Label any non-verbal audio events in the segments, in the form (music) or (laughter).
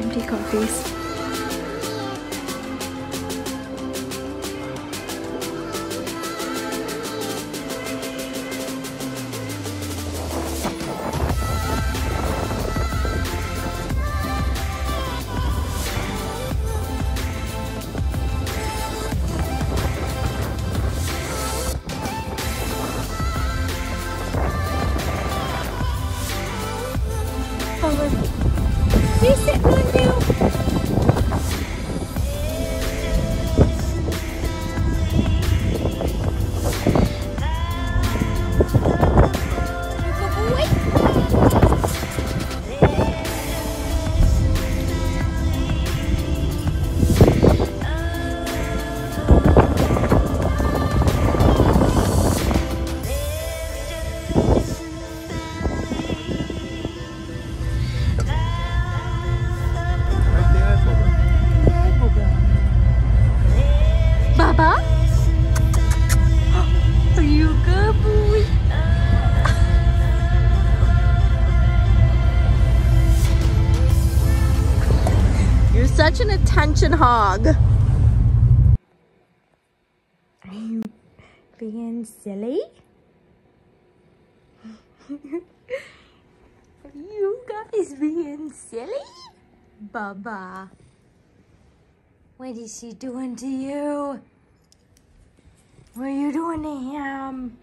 Empty coffees. Attention hog. Are you being silly? Are you guys being silly? Baba. What is she doing to you? What are you doing to him?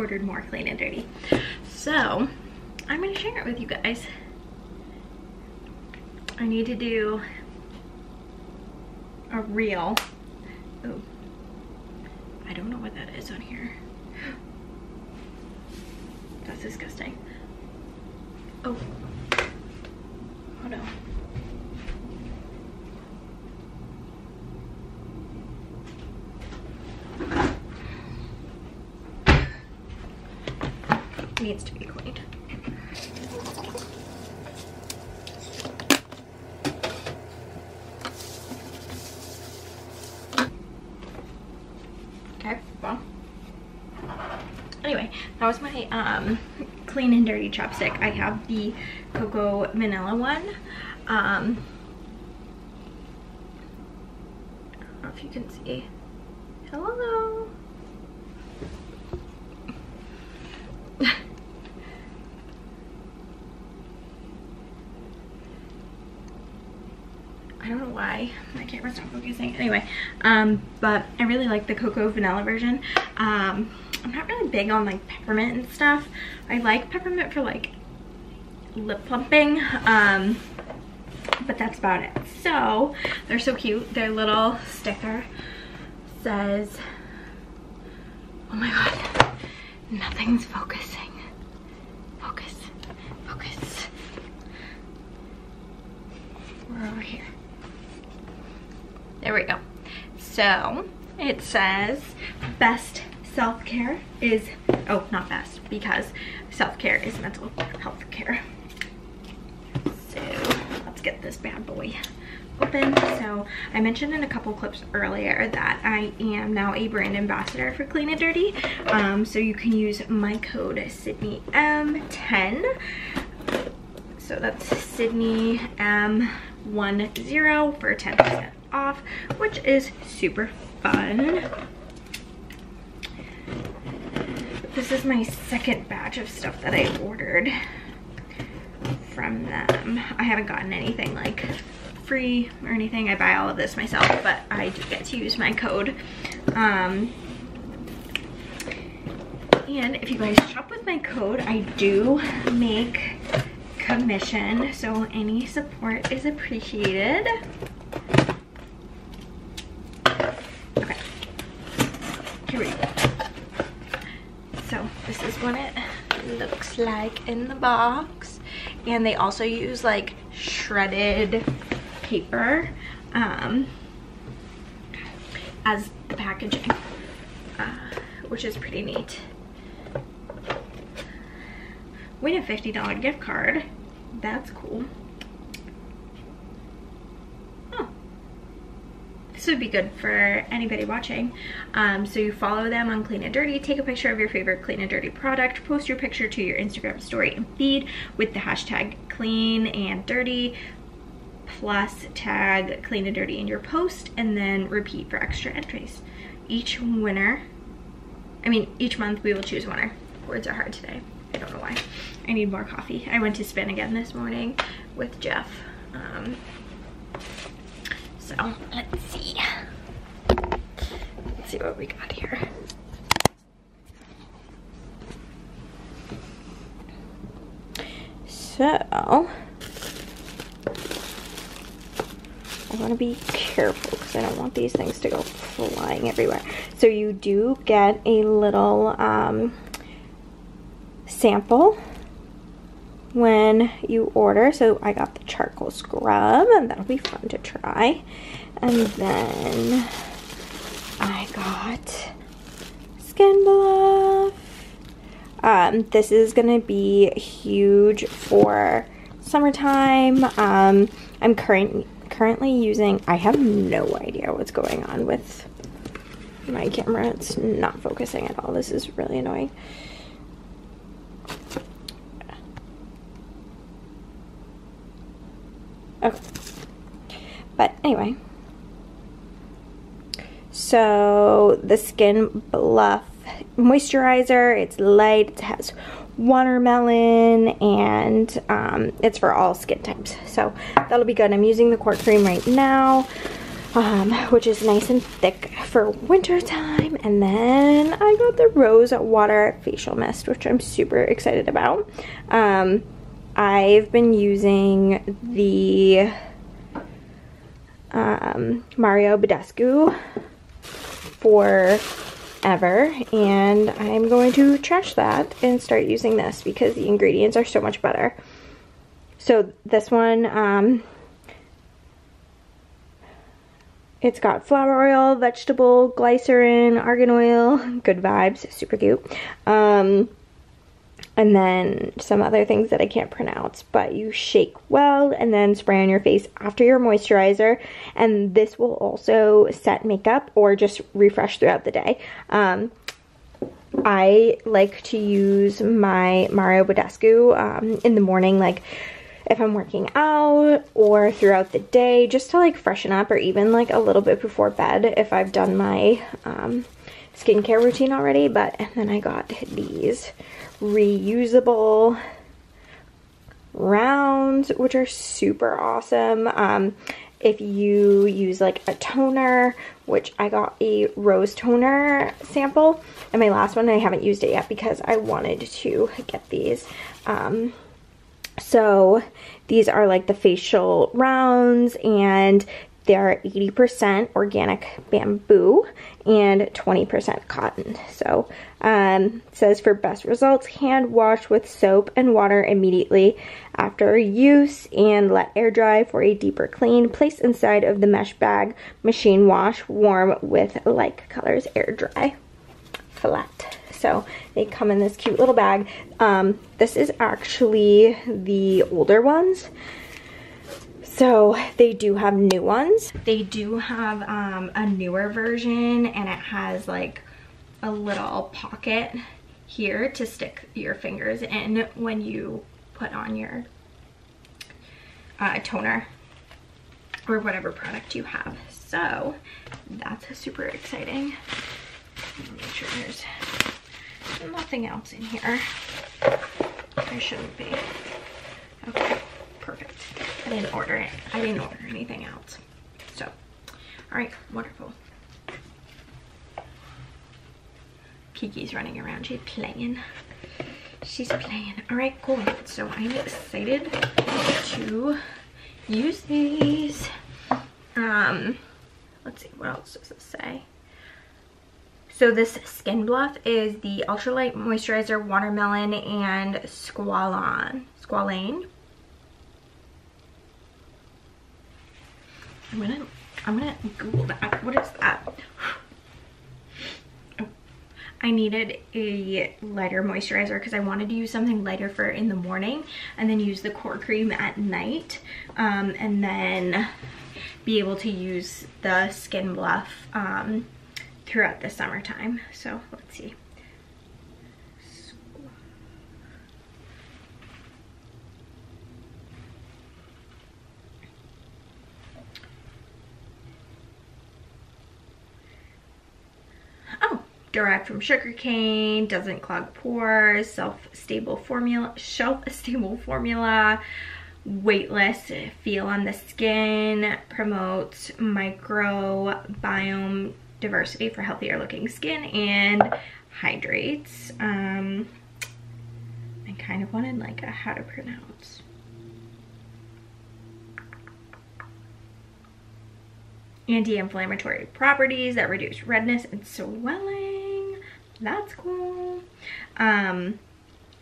Ordered more clean and dirty. So, I'm gonna share it with you guys. I need to do a reel. Oh, I don't know what that is on here. That's disgusting. Oh, oh no. Needs to be cleaned. Okay, well. Anyway, that was my um, clean and dirty chapstick. I have the cocoa vanilla one. Um, I don't know if you can see. Hello. I don't know why my camera's not focusing. Anyway, um, but I really like the cocoa vanilla version. Um, I'm not really big on like peppermint and stuff. I like peppermint for like lip plumping. Um, but that's about it. So they're so cute. Their little sticker says, oh my God, nothing's focusing. Focus, focus. We're over here. There we go. So it says best self-care is, oh, not best, because self-care is mental health care. So let's get this bad boy open. So I mentioned in a couple clips earlier that I am now a brand ambassador for Clean and Dirty. Um, so you can use my code Sydney M10. So that's Sydney M10 for 10% off, which is super fun. This is my second batch of stuff that I ordered from them. I haven't gotten anything like free or anything. I buy all of this myself, but I do get to use my code. Um, and if you guys shop with my code, I do make commission, so any support is appreciated. Okay, here we go. So this is what it looks like in the box. and they also use like shredded paper um, as the packaging, uh, which is pretty neat. Win a $50 gift card. That's cool. Oh. This would be good for anybody watching. Um, so you follow them on Clean and Dirty, take a picture of your favorite Clean and Dirty product, post your picture to your Instagram story and feed with the hashtag Clean and Dirty, plus tag Clean and Dirty in your post, and then repeat for extra entries. Each winner, I mean, each month we will choose winner. Words are hard today. I don't know why. I need more coffee. I went to spin again this morning with Jeff. Um, so let's see. See what we got here. So, I want to be careful because I don't want these things to go flying everywhere. So you do get a little um, sample when you order. So I got the charcoal scrub and that'll be fun to try. And then I got Skin Bluff. Um, this is gonna be huge for summertime. Um, I'm current, currently using, I have no idea what's going on with my camera. It's not focusing at all. This is really annoying. Okay. But anyway. So the Skin Bluff moisturizer, it's light, it has watermelon, and um, it's for all skin types. So that'll be good. I'm using the Core Cream right now, um, which is nice and thick for winter time. And then I got the Rose Water Facial Mist, which I'm super excited about. Um, I've been using the um, Mario Badescu for ever and I'm going to trash that and start using this because the ingredients are so much better. So this one, um, it's got flower oil, vegetable, glycerin, argan oil, (laughs) good vibes, super cute. Um, and then some other things that I can't pronounce. But you shake well and then spray on your face after your moisturizer. And this will also set makeup or just refresh throughout the day. Um, I like to use my Mario Badescu um, in the morning, like if I'm working out or throughout the day, just to like freshen up or even like a little bit before bed if I've done my um, skincare routine already. But and then I got these reusable rounds, which are super awesome. Um, if you use like a toner, which I got a rose toner sample, and my last one I haven't used it yet because I wanted to get these. Um, so these are like the facial rounds and they're 80% organic bamboo and 20% cotton. So um, says for best results, hand wash with soap and water immediately after use and let air dry for a deeper clean. Place inside of the mesh bag, machine wash, warm with like colors, air dry, flat. So they come in this cute little bag. Um, this is actually the older ones. So they do have new ones. They do have um, a newer version and it has like a little pocket here to stick your fingers in when you put on your uh, toner or whatever product you have. So that's super exciting. Make sure there's nothing else in here. There shouldn't be. Okay. I didn't order it. I didn't order anything else. So, all right, wonderful. Kiki's running around. She's playing. She's playing. All right, cool. So I'm excited to use these. Um, let's see, what else does this say? So this Skin Bluff is the Ultralight Moisturizer Watermelon and Squalane. Squalane I'm gonna, I'm gonna Google that. What is that? Oh, I needed a lighter moisturizer because I wanted to use something lighter for in the morning and then use the core cream at night. Um, and then be able to use the Skin Bluff um, throughout the summertime. So let's see. Oh, derived from sugarcane, doesn't clog pores, self-stable formula, shelf-stable formula, weightless feel on the skin, promotes microbiome diversity for healthier looking skin, and hydrates. Um, I kind of wanted like a how to pronounce. Anti-inflammatory properties that reduce redness and swelling. That's cool. Um,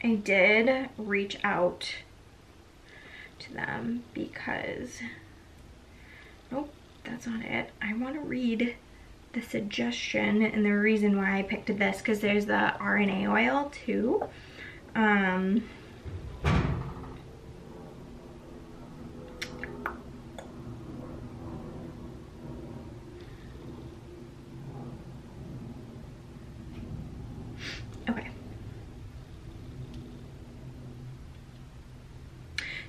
I did reach out to them because, nope, that's not it. I want to read the suggestion and the reason why I picked this because there's the RNA oil too. Um,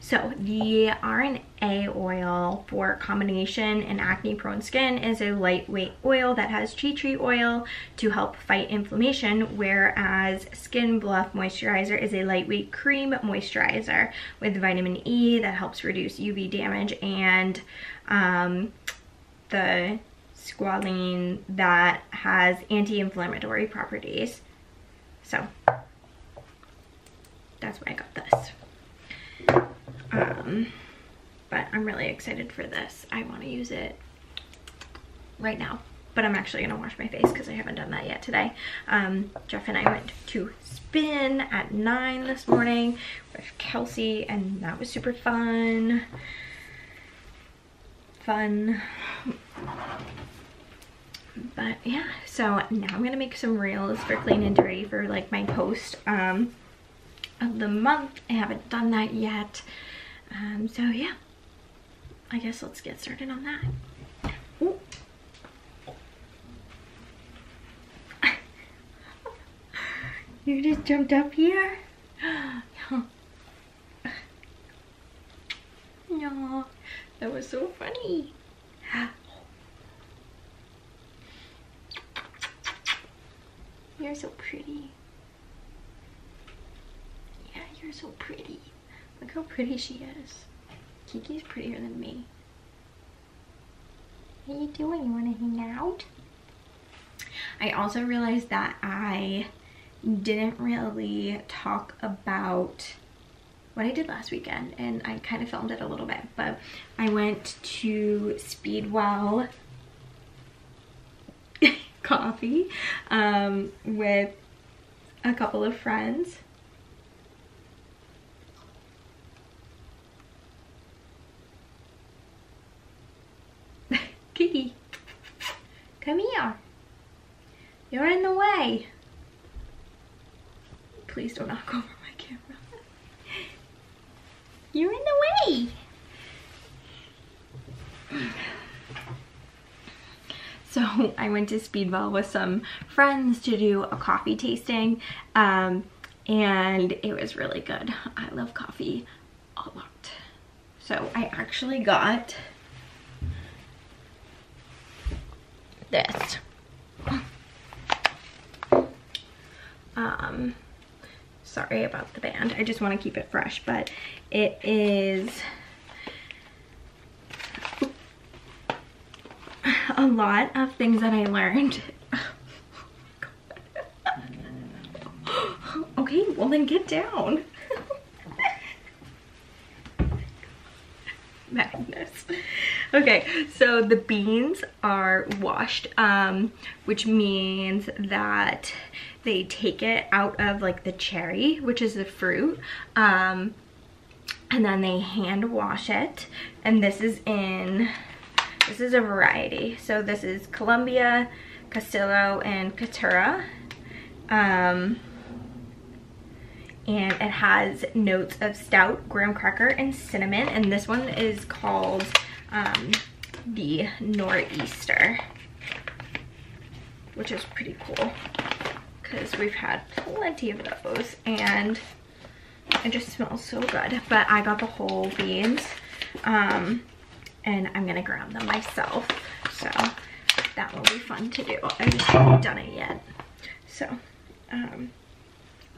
So the RNA oil for combination and acne prone skin is a lightweight oil that has tea tree oil to help fight inflammation, whereas Skin Bluff Moisturizer is a lightweight cream moisturizer with vitamin E that helps reduce UV damage and um, the squalene that has anti-inflammatory properties. So that's why I got this. Um, but I'm really excited for this. I want to use it right now. But I'm actually going to wash my face because I haven't done that yet today. Um, Jeff and I went to spin at 9 this morning with Kelsey and that was super fun. Fun. But yeah, so now I'm going to make some reels for Clean and Dirty for like my post um, of the month. I haven't done that yet. Um, so yeah, I guess let's get started on that. Ooh. (laughs) you just jumped up here? (gasps) no, that was so funny. You're so pretty. Yeah, you're so pretty. Look how pretty she is. Kiki's prettier than me. Are you doing? You want to hang out? I also realized that I didn't really talk about what I did last weekend and I kind of filmed it a little bit but I went to Speedwell (laughs) coffee um, with a couple of friends come here. You're in the way. Please don't knock (laughs) over my camera. You're in the way. So I went to Speedwell with some friends to do a coffee tasting um, and it was really good. I love coffee a lot. So I actually got this. Um, sorry about the band. I just want to keep it fresh, but it is a lot of things that I learned. (laughs) okay, well then get down. (laughs) Madness. Okay, so the beans are washed, um, which means that they take it out of like the cherry, which is the fruit, um, and then they hand wash it. And this is in This is a variety. So this is Colombia, Castillo, and Caturra. Um, and it has notes of stout, graham cracker, and cinnamon. And this one is called um, the Nor'easter, which is pretty cool because we've had plenty of those and it just smells so good. But I got the whole beans um, and I'm gonna ground them myself. So that will be fun to do. I just haven't done it yet. So, um,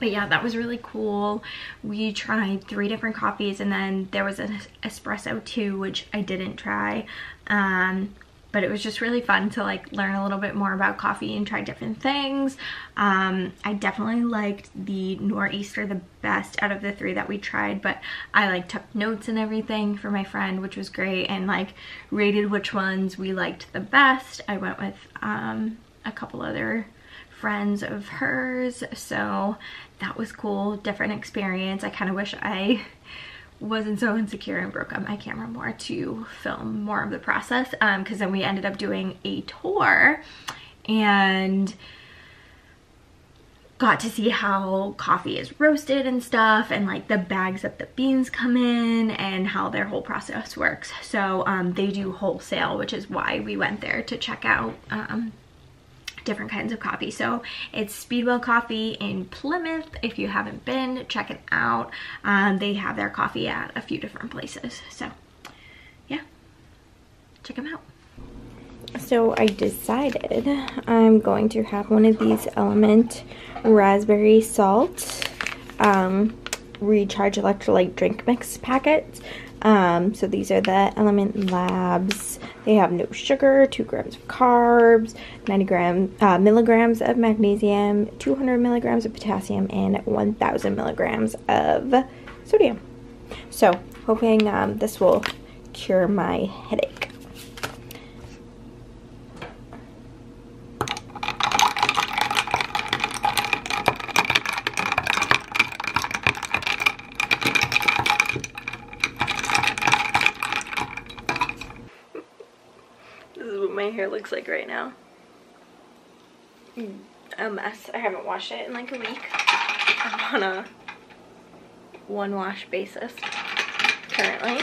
but yeah, that was really cool. We tried three different coffees and then there was an espresso too, which I didn't try. Um, but it was just really fun to like learn a little bit more about coffee and try different things. Um, I definitely liked the Nor'easter the best out of the three that we tried, but I like took notes and everything for my friend, which was great, and like rated which ones we liked the best. I went with um, a couple other friends of hers, so that was cool, different experience. I kind of wish I (laughs) wasn't so insecure and broke up my camera more to film more of the process because um, then we ended up doing a tour and got to see how coffee is roasted and stuff and like the bags that the beans come in and how their whole process works so um, they do wholesale which is why we went there to check out um, different kinds of coffee. So it's Speedwell Coffee in Plymouth. If you haven't been, check it out. Um, they have their coffee at a few different places. So yeah, check them out. So I decided I'm going to have one of these Element Raspberry Salt um, Recharge Electrolyte Drink Mix packets. Um, so these are the Element Labs. They have no sugar, 2 grams of carbs, 90 gram, uh, milligrams of magnesium, 200 milligrams of potassium, and 1000 milligrams of sodium. So hoping um, this will cure my headache. hair looks like right now. A mess. I haven't washed it in like a week. I'm on a one wash basis currently.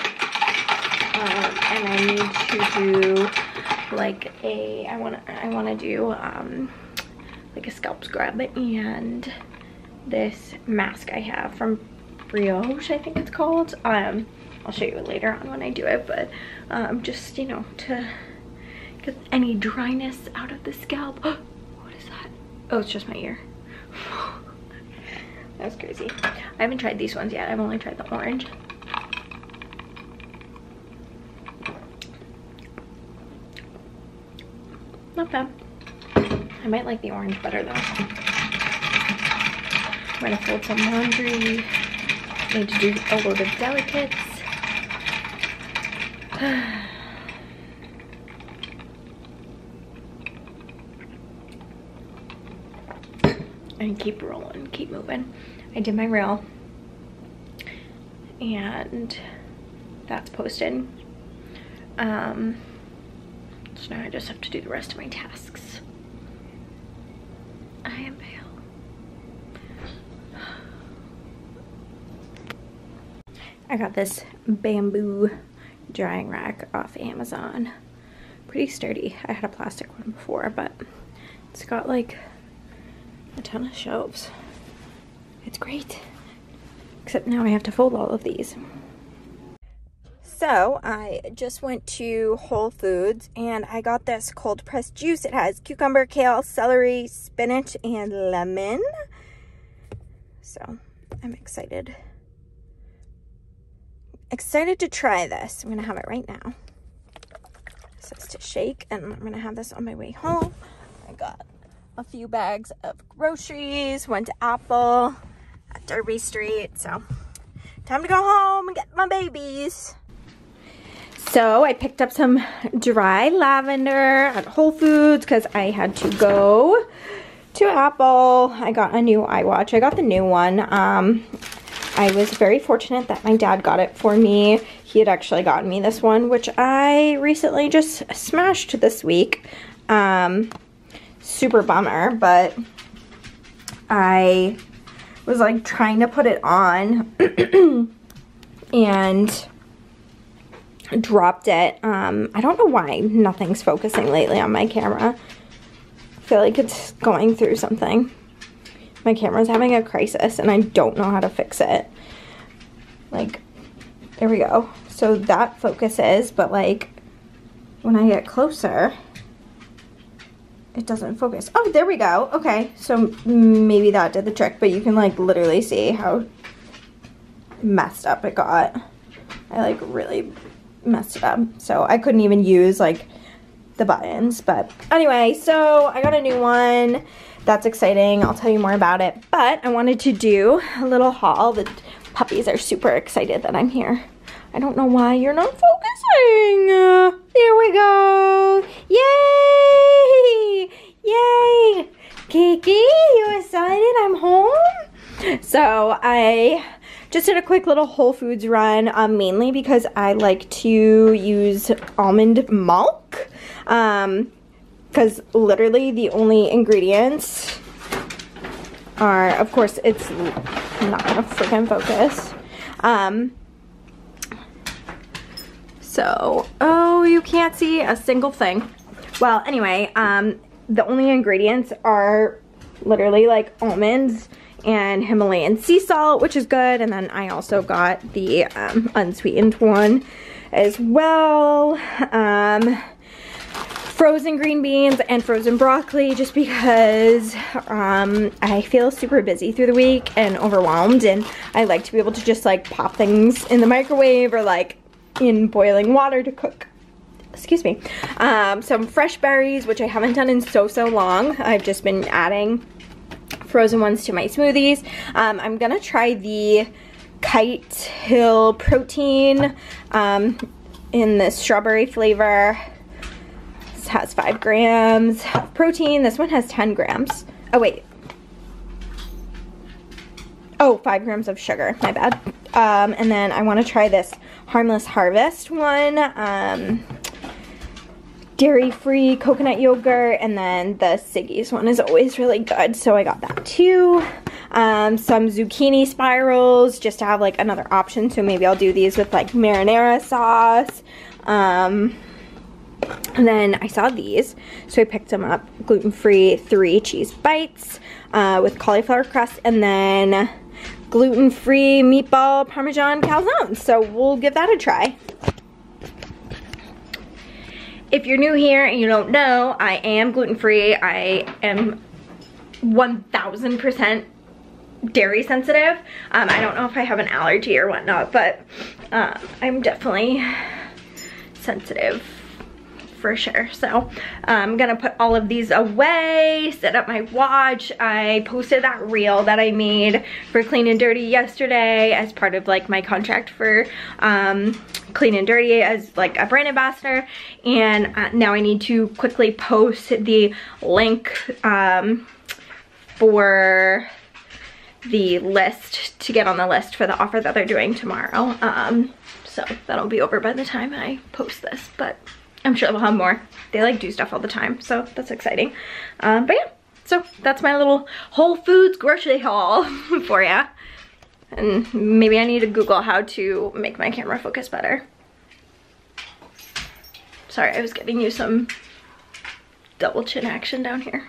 Um, and I need to do like a, I want to, I want to do um, like a scalp scrub and this mask I have from Brioche, I think it's called. Um, I'll show you it later on when I do it, but um, just, you know, to get any dryness out of the scalp. (gasps) that? Oh, it's just my ear. (laughs) That's crazy. I haven't tried these ones yet. I've only tried the orange. Not bad. I might like the orange better though. I'm gonna fold some laundry. Need to do a load of delicates. (sighs) and keep rolling, keep moving. I did my reel and that's posted. Um, so now I just have to do the rest of my tasks. I am pale. I got this bamboo drying rack off Amazon. Pretty sturdy. I had a plastic one before, but it's got like a ton of shelves. It's great. Except now I have to fold all of these. So I just went to Whole Foods and I got this cold pressed juice. It has cucumber, kale, celery, spinach, and lemon. So I'm excited. Excited to try this. I'm gonna have it right now. It says to shake and I'm gonna have this on my way home. Oh I got a few bags of groceries, went to Apple at Derby Street. So time to go home and get my babies. So I picked up some dry lavender at Whole Foods because I had to go to Apple. I got a new iWatch. I got the new one. Um, I was very fortunate that my dad got it for me. he had actually gotten me this one, which I recently just smashed this week. Um, super bummer, but I was like trying to put it on (clears throat) and dropped it. Um, I don't know why nothing's focusing lately on my camera. I feel like it's going through something. My camera's having a crisis and I don't know how to fix it. Like, there we go. So that focuses, but like when I get closer, it doesn't focus. Oh, there we go. Okay, so maybe that did the trick, but you can like literally see how messed up it got. I like really messed it up. So I couldn't even use like the buttons. But anyway, so I got a new one. That's exciting. I'll tell you more about it. But I wanted to do a little haul. The puppies are super excited that I'm here. I don't know why you're not focusing. There we go. Yay! Kiki, you excited? I'm home? So I just did a quick little Whole Foods run, um, mainly because I like to use almond milk. Um, because literally the only ingredients are, of course, it's not gonna freaking focus. Um, so, oh, you can't see a single thing. Well, anyway, um, the only ingredients are literally like almonds and Himalayan sea salt, which is good. And then I also got the um, unsweetened one as well. Um, frozen green beans and frozen broccoli just because um, I feel super busy through the week and overwhelmed and I like to be able to just like pop things in the microwave or like in boiling water to cook excuse me um, some fresh berries which I haven't done in so so long I've just been adding frozen ones to my smoothies. Um, I'm gonna try the Kite Hill protein um, in the strawberry flavor. This has five grams of protein. This one has 10 grams. Oh wait. Oh, five grams of sugar, my bad. Um, and then I wanna try this Harmless Harvest one. Dairy-free coconut yogurt and then the Siggi's one is always really good so I got that too. Um, some zucchini spirals just to have like another option so maybe I'll do these with like marinara sauce. Um, and then I saw these so I picked them up gluten-free three cheese bites uh, with cauliflower crust and then gluten-free meatball parmesan calzone so we'll give that a try if you're new here and you don't know, I am gluten-free. I am 1000% dairy sensitive. Um, I don't know if I have an allergy or whatnot, but uh, I'm definitely sensitive for sure. So I'm gonna put all of these away, set up my watch. I posted that reel that I made for Clean and Dirty yesterday as part of like my contract for um, Clean and Dirty as like a brand ambassador. And uh, now I need to quickly post the link um, for the list to get on the list for the offer that they're doing tomorrow. Um, so that'll be over by the time I post this, but I'm sure they'll have more. They like do stuff all the time, so that's exciting. Um, but yeah, so that's my little Whole Foods grocery haul (laughs) for ya. And maybe I need to Google how to make my camera focus better. Sorry, I was giving you some double chin action down here.